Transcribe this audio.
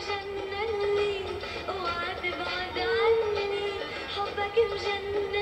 مجنني وعاتب عاد عني حبك مجنني